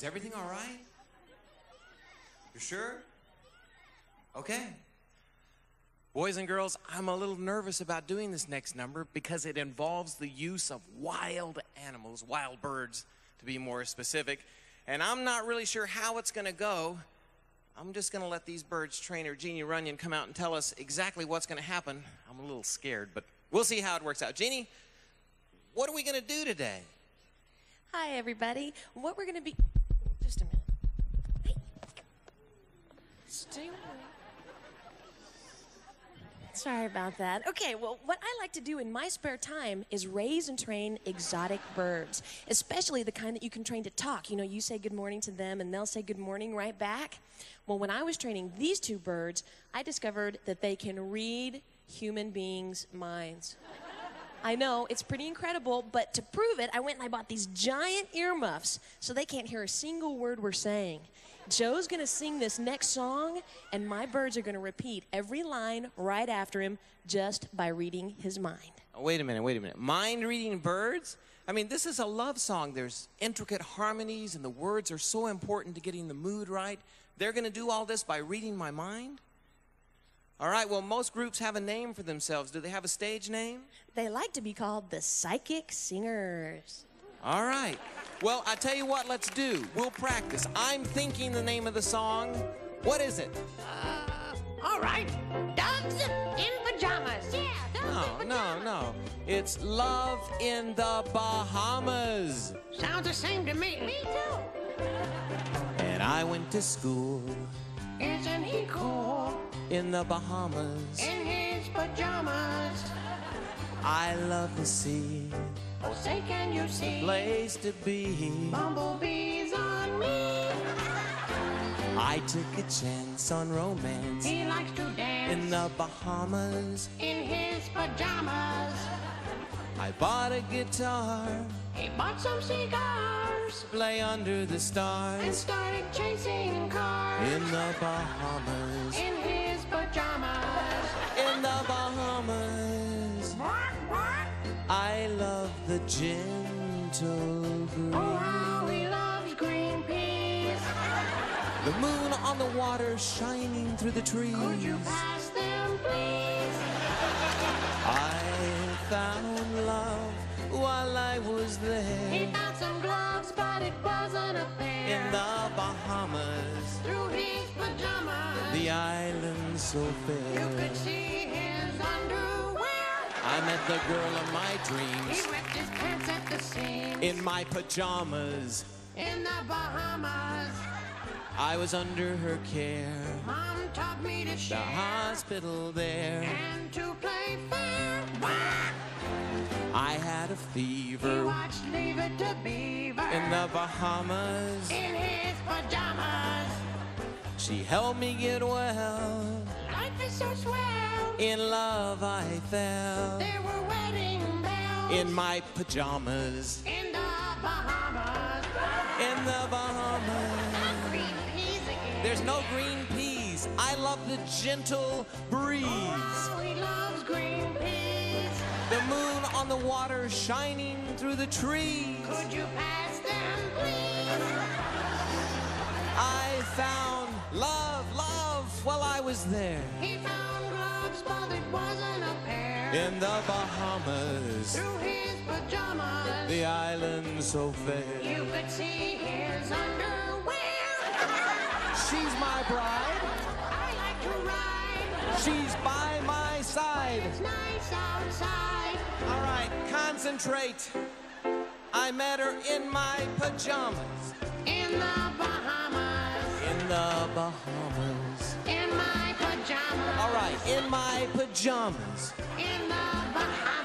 Is everything all right? You sure? Okay. Boys and girls, I'm a little nervous about doing this next number because it involves the use of wild animals, wild birds to be more specific. And I'm not really sure how it's going to go. I'm just going to let these birds trainer Jeannie Runyon come out and tell us exactly what's going to happen. I'm a little scared, but we'll see how it works out. Jeannie, what are we going to do today? Hi, everybody. What we're going to be. Just a minute. Hey. Sorry about that. Okay, well, what I like to do in my spare time is raise and train exotic birds, especially the kind that you can train to talk. You know, you say good morning to them and they'll say good morning right back. Well, when I was training these two birds, I discovered that they can read human beings' minds. I know, it's pretty incredible, but to prove it, I went and I bought these giant earmuffs so they can't hear a single word we're saying. Joe's gonna sing this next song, and my birds are gonna repeat every line right after him just by reading his mind. Oh, wait a minute, wait a minute. Mind reading birds? I mean, this is a love song. There's intricate harmonies, and the words are so important to getting the mood right. They're gonna do all this by reading my mind? All right, well, most groups have a name for themselves. Do they have a stage name? They like to be called the Psychic Singers. All right. Well, I tell you what, let's do. We'll practice. I'm thinking the name of the song. What is it? Uh, all right. Doves in pajamas. Yeah, doves No, in no, pajamas. no. It's Love in the Bahamas. Sounds the same to me. Me too. And I went to school Isn't he cool in the Bahamas. in his pajamas? I love the sea, Oh, say, can you see place to be. bumblebees on me? I took a chance on romance He likes to dance in the Bahamas. in his pajamas. I bought a guitar, He bought some cigars play under the stars. and started chasing cars in the Bahamas. in his pajamas. In the Bahamas. I love the gentle Oh, how he loves green peas. The moon on the water shining through the trees. Could you pass them, please? I found love while I was there. He found some gloves, but it wasn't a fair. in the Bahamas, Through his pajamas, the island so fair. you could see his underwear. I met the girl of my dreams. He ripped his pants at the seams. in my pajamas. In the Bahamas, I was under her care, Mom taught me to the share hospital there. and to play fair. I had a fever. He watched Leave It to Beaver in the Bahamas. in his pajamas. She helped me get well. Life is so swell. In love I fell There were wedding bells in my pajamas. in the Bahamas. In the Bahamas. Green peas again. There's no green peas. I love the gentle breeze. Oh, he loves green peas. On the water shining through the trees. Could you pass them, please? I found love, love while I was there. He found gloves, but it wasn't a pair. In the Bahamas, Through his pajamas, the island so fair. you could see his underwear. She's my bride. I like to ride. She's by my side. It's nice outside. All right, concentrate. I met her in my pajamas. In the Bahamas. In the Bahamas. In my pajamas. All right, in my pajamas. In the Bahamas.